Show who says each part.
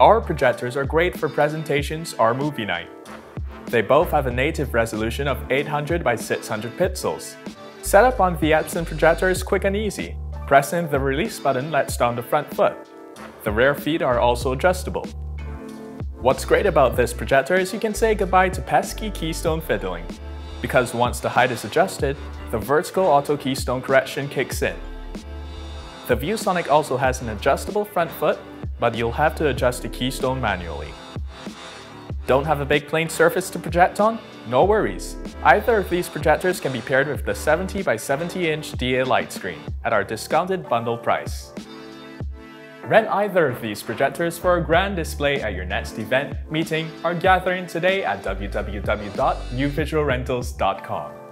Speaker 1: Our projectors are great for presentations or movie night. They both have a native resolution of 800 by 600 pixels. Setup on the Epson projector is quick and easy. Pressing the release button lets down the front foot. The rear feet are also adjustable. What's great about this projector is you can say goodbye to pesky keystone fiddling. Because once the height is adjusted, the vertical auto keystone correction kicks in. The ViewSonic also has an adjustable front foot, but you'll have to adjust the keystone manually. Don't have a big plain surface to project on? No worries. Either of these projectors can be paired with the 70 by 70 inch Da-Lite screen at our discounted bundle price. Rent either of these projectors for a grand display at your next event, meeting, or gathering today at www.nuvisualrentals.com.